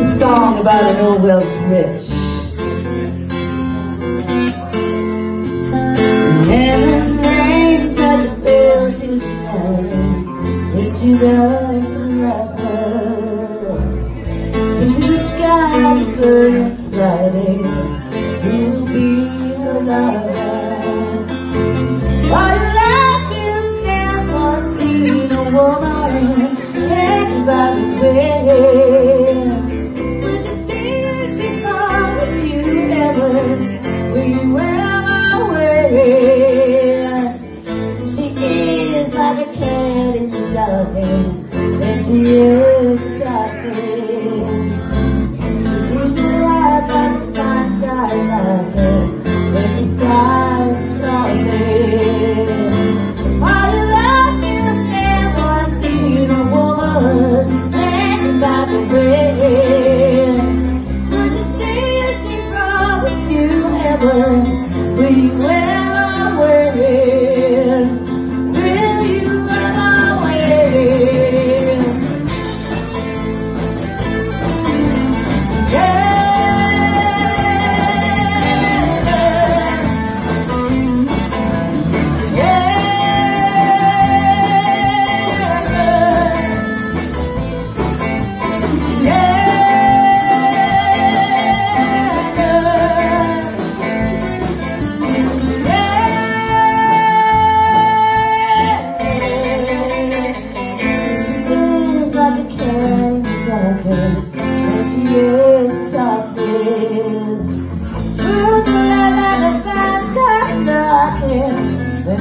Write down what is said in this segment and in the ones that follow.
A song about an old Welsh witch. Heaven names at the building, to love to love her.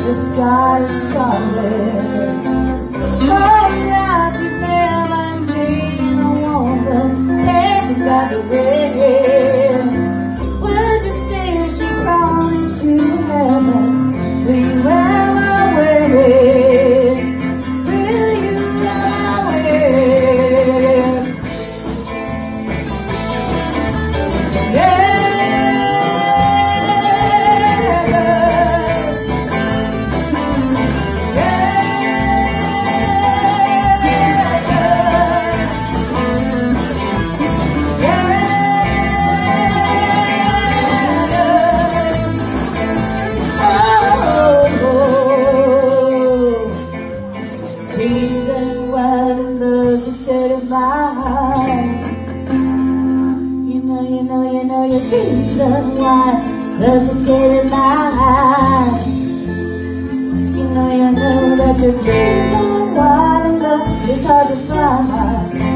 the sky is coming. reason why There's a scare in my eyes. You know you know that your dreams are wide enough It's hard to find.